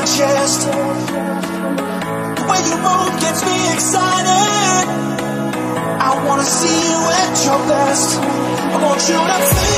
my chest. The way you move gets me excited. I wanna see you at your best. I want you to feel.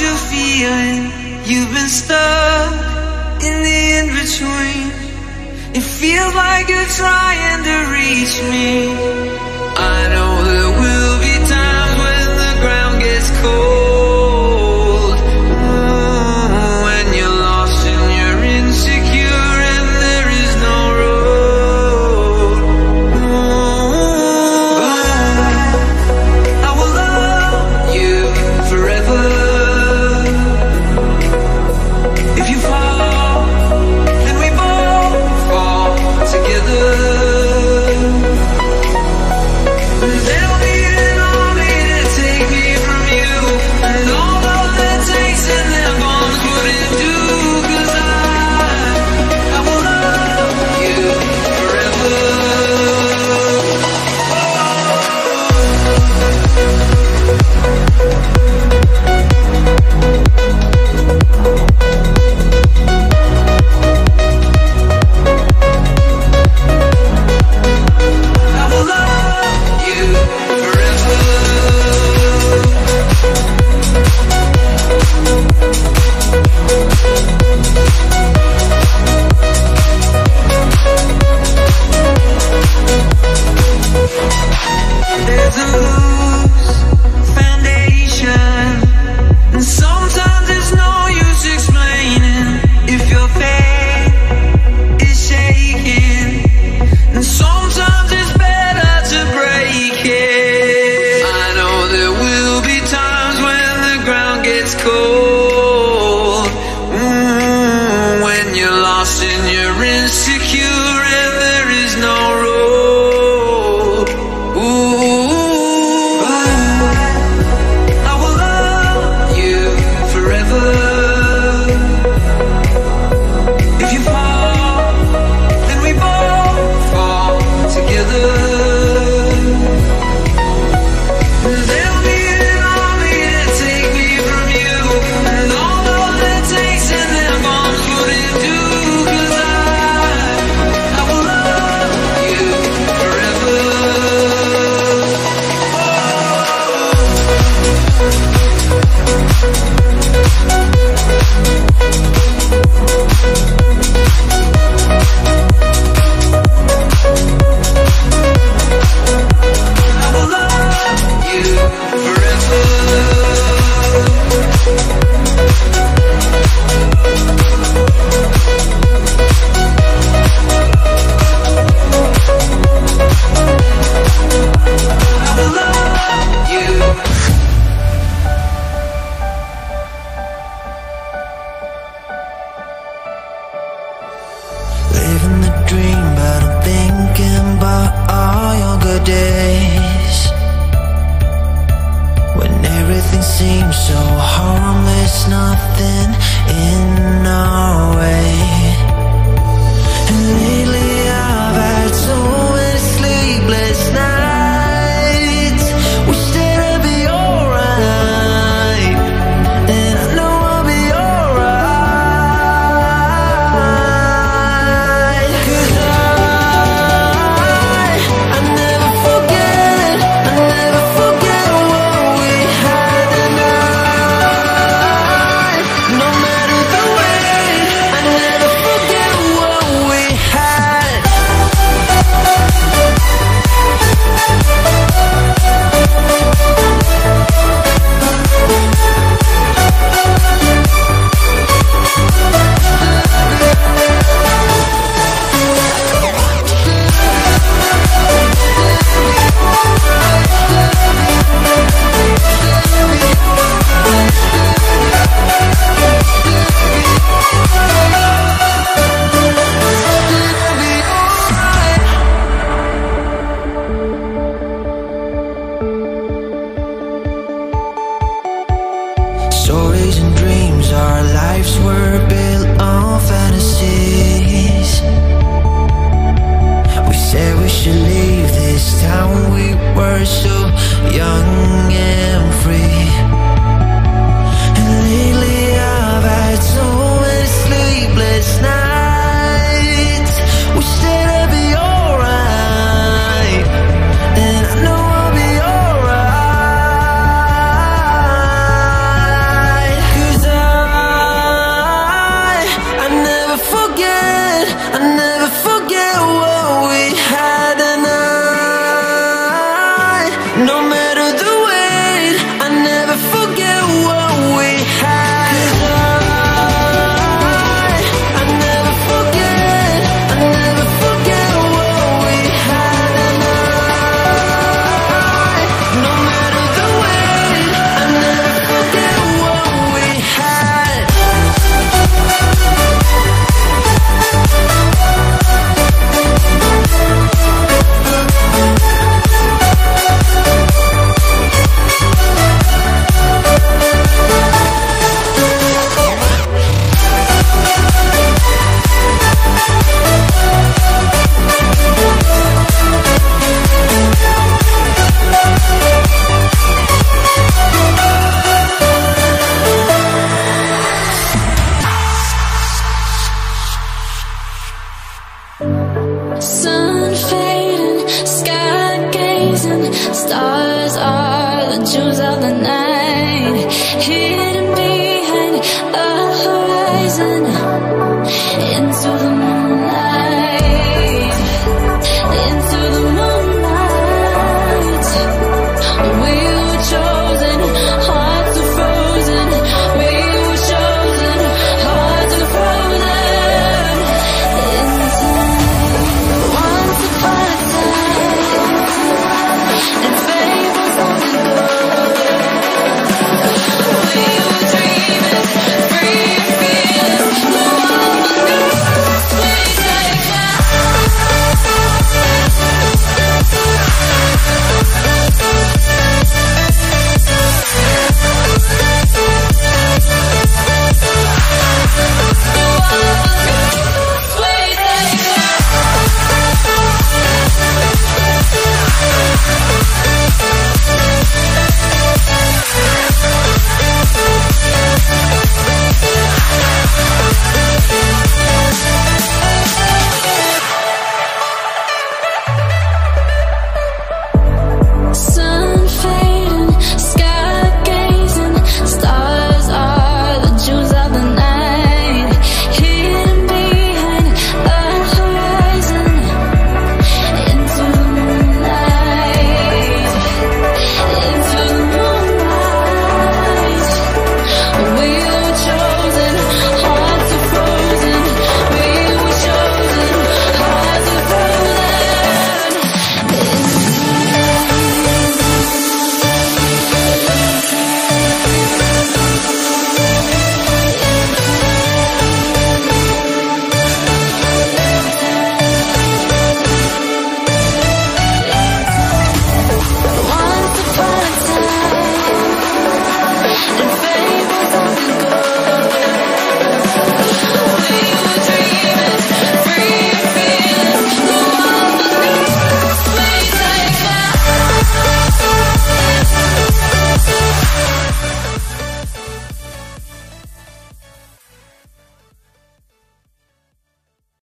you're feeling. You've been stuck in the in between. It feels like you're trying to reach me. I know. seem so harmless, nothing in our way. The night, hidden behind horizon, into